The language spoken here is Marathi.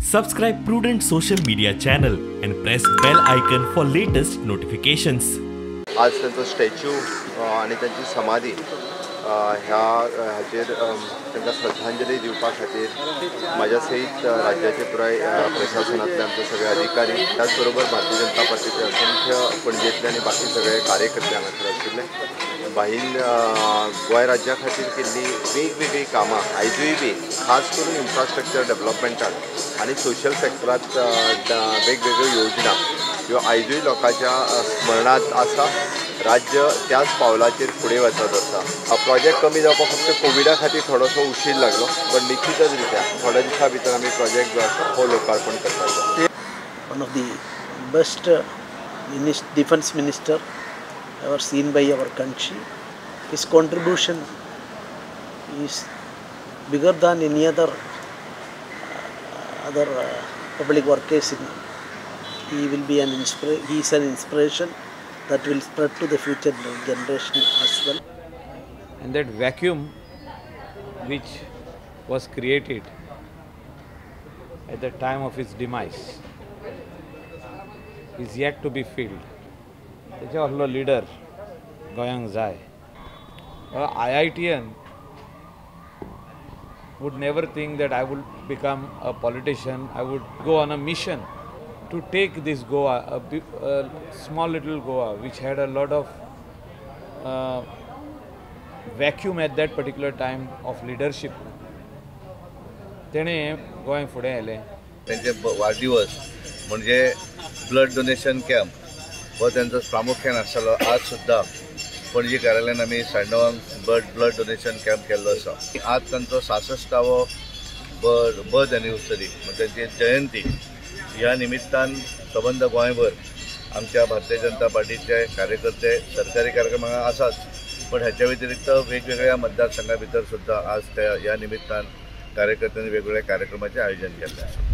Subscribe Prudent social media channel and press bell icon for latest notifications. आज त्यांचो स्टॅच्यू आणि त्यांची समाधी अ, ह्या हाचेर तांकां श्रद्धांजली दिवपा खातीर म्हाज्या सयत राज्याचे पुराय प्रशासनांतले आमचे सगळे अधिकारी त्याच बरोबर भारतीय जनता पार्टीचे असंख्य पणजेतले आनी बाकी सगळे कार्यकर्ते हांगासर आशिल्ले बाईन गोंय राज्या खातीर केल्ली वेगवेगळी कामां आयजूय बी खास करून इन्फ्रास्ट्रक्चर डेव्हलपमेंटात आनी सोशल सॅक्टरांत वेगवेगळ्यो योजना ह्यो आयजूय लोकांच्या स्मरणांत आसा. राज्य त्याच पावलाचेर फुडे वचत आसा. हा प्रोजेक्ट कमी जावपाक फक्त कोविडा खातीर थोडोसो उशीर लागलो पण निश्चितच रित्या थोड्या दिसा भितर आमी प्रोजेक्ट जो आसा तो लोकार्पण करतात one of the best defence minister ever seen by our country his contribution is bigger than any other other public workers in he will be an inspire he is an inspiration that will spread to the future generation as well. and that vacuum which was created at the time of his demise is yet to be filled. तेचे असलो लिडर गोंयांक जाय IITian would never think that I would become a politician. I would go on a mission To take this Goa, a, a small little Goa, which had a lot of uh, vacuum at that particular time of leadership. तेणें गोंय फुडें व्हेलें त्यांचे वाडदिवस म्हणजे ब्लड डोनेशन कॅम्प हो त्यांचो प्रामुख्यान आसतलो आज सुद्दां पणजी कार्यालयान आमी साडेणवांक ब्लड ब्लड डोनेशन कॅम्प केल्लो आसा आज तांचो सासश्टावो बर्थ बर्थ एनिवर्सरी म्हणजे त्यांची जयंती. या निमित्तान सबंद गोंयभर आमच्या भारतीय जनता पार्टीचे कार्यकर्ते सरकारी कार्यक्रम हांगा आसाच पण ह्याच्या व्यतिरिक्त वेगवेगळ्या मतदारसंघा भितर सुद्धा आज त्या या निमित्तान कार्यकर्त्यांनी वेगवेगळ्या कार्यक्रमाचे आयोजन केल्लें आसा